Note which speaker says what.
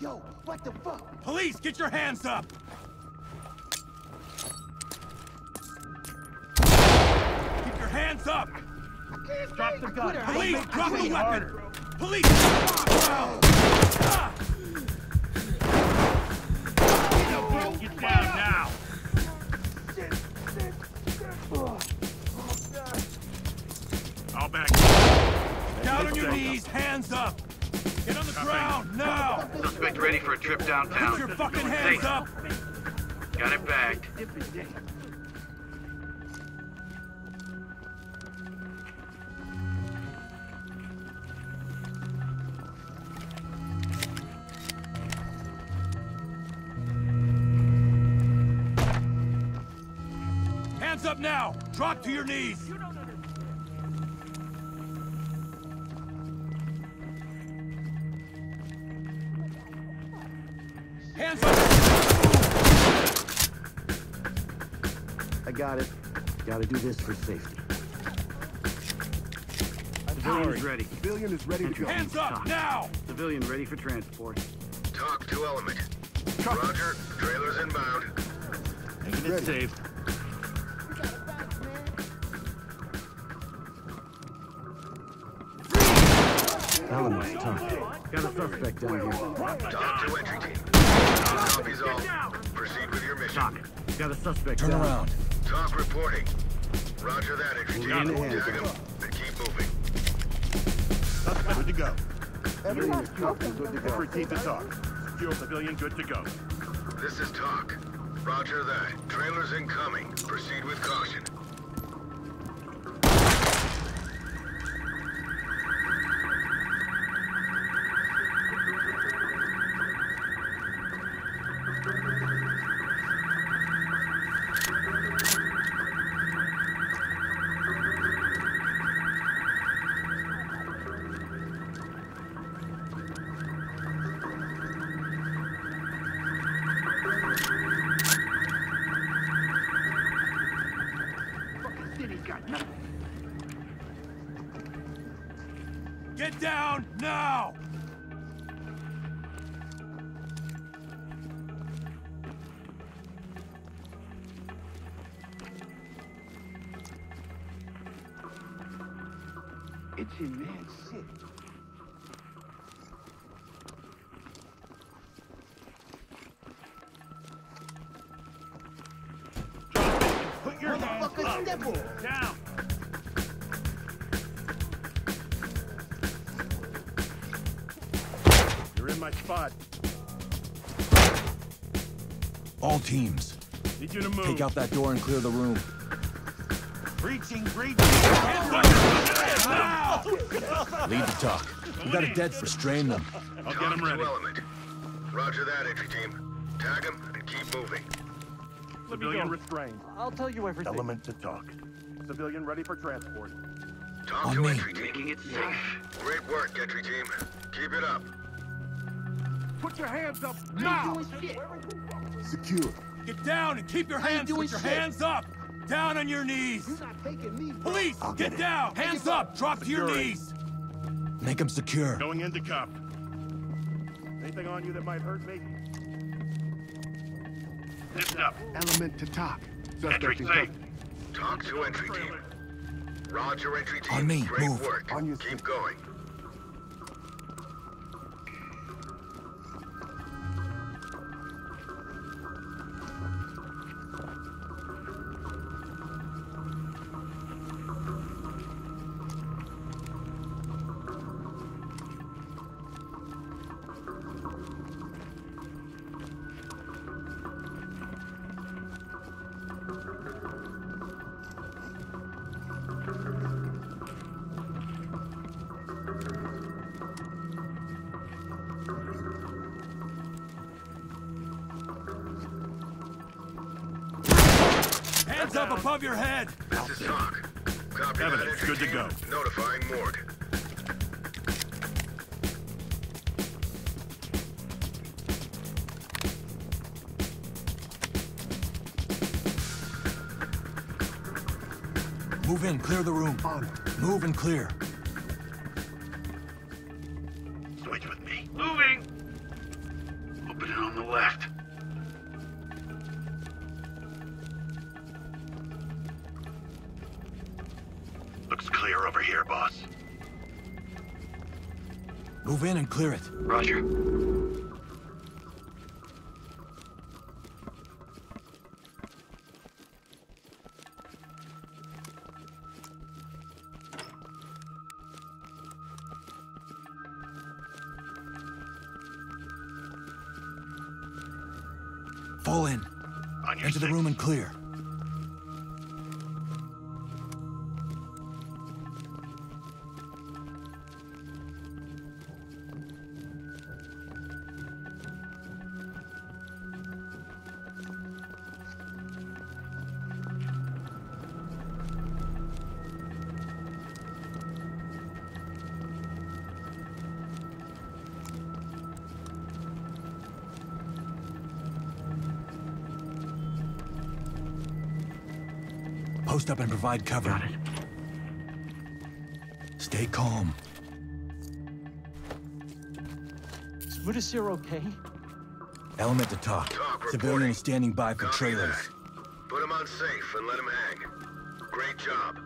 Speaker 1: Yo, what the fuck?
Speaker 2: Police, get your hands up! Keep your hands up!
Speaker 1: Drop the gun.
Speaker 2: Police, drop the weapon! Police, drop Ah!
Speaker 3: Get down now! I'll back you.
Speaker 2: Down on your knees, hands up! Get on the ground, now!
Speaker 4: Suspect ready for a trip downtown.
Speaker 2: Put your fucking hands up!
Speaker 4: Got it bagged.
Speaker 2: Hands up now! Drop to your knees! Hands up!
Speaker 1: I got it. Gotta do this for safety.
Speaker 4: Civilian's ready.
Speaker 1: Civilian is ready to go.
Speaker 2: Hands up now!
Speaker 4: Civilian ready for transport.
Speaker 5: TOC to element. Roger, trailers inbound.
Speaker 3: Taking it safe.
Speaker 1: Element's tough.
Speaker 4: Got a suspect down here.
Speaker 5: TOC to entry team. Copies all. Proceed with your mission.
Speaker 4: TOC. Got a suspect
Speaker 2: Turn
Speaker 4: down.
Speaker 2: around.
Speaker 5: TOC reporting. Roger that, entry
Speaker 4: Moving
Speaker 5: team.
Speaker 4: in.
Speaker 5: Tag him and keep moving.
Speaker 3: Good to go.
Speaker 1: Everything is good. Good to go.
Speaker 3: Every team to TOC. Secure civilian, good to go.
Speaker 5: This is TOC. Roger that. Trailers incoming. Proceed with caution.
Speaker 2: Get down now!
Speaker 1: It's in man shit.
Speaker 3: Your. Down. You're in my spot.
Speaker 2: All teams,
Speaker 3: Need you to move.
Speaker 2: take out that door and clear the room.
Speaker 3: Breaching, breaching.
Speaker 2: Lead the talk. We got a dead restrain them.
Speaker 3: I'll get
Speaker 5: Talk
Speaker 3: him
Speaker 5: to
Speaker 3: ready.
Speaker 5: Roger that, entry team. Tag him and keep moving.
Speaker 3: Civilian restrained.
Speaker 6: I'll tell you everything.
Speaker 3: Element to TOC. Civilian ready for transport.
Speaker 5: TOC
Speaker 2: On
Speaker 5: to
Speaker 2: me.
Speaker 5: entry team.
Speaker 4: Making it safe.
Speaker 5: Great work, entry team. Keep it up.
Speaker 6: Put your hands up now!
Speaker 1: Secure.
Speaker 2: Get down and keep your hands.
Speaker 1: doing
Speaker 2: Put your
Speaker 1: shit.
Speaker 2: hands up. Down on your knees.
Speaker 1: not taking me, bro.
Speaker 2: Police,
Speaker 1: I'll
Speaker 2: get,
Speaker 1: get
Speaker 2: down. Hands up. Drop to your knees. Make them secure.
Speaker 3: Going into cup. Anything on you that might hurt me? Zipped up.
Speaker 1: Element to TOC.
Speaker 3: Entry
Speaker 1: Suspect in
Speaker 3: safe.
Speaker 5: TOC to entry team. Roger, entry team.
Speaker 2: On me,
Speaker 5: Great
Speaker 2: move.
Speaker 5: work.
Speaker 1: On your
Speaker 5: Keep going.
Speaker 2: Hands up above your head.
Speaker 5: This is TOC. Copy
Speaker 3: Evidence,
Speaker 5: entry
Speaker 3: good to go.
Speaker 5: Notifying morgue.
Speaker 2: Move in. Clear the room.
Speaker 1: On.
Speaker 2: Move and clear.
Speaker 5: Here, boss.
Speaker 7: Move in and clear it.
Speaker 5: Roger.
Speaker 7: Fall in.
Speaker 5: On your
Speaker 7: Enter the room and clear. Post up and provide cover.
Speaker 4: Got it.
Speaker 7: Stay calm.
Speaker 6: Is Mudasir okay?
Speaker 7: Element to TOC.
Speaker 5: TOC,
Speaker 7: Civilian is standing by for
Speaker 5: Copy
Speaker 7: trailers.
Speaker 5: that. Put him on safe and let him hang. Great job.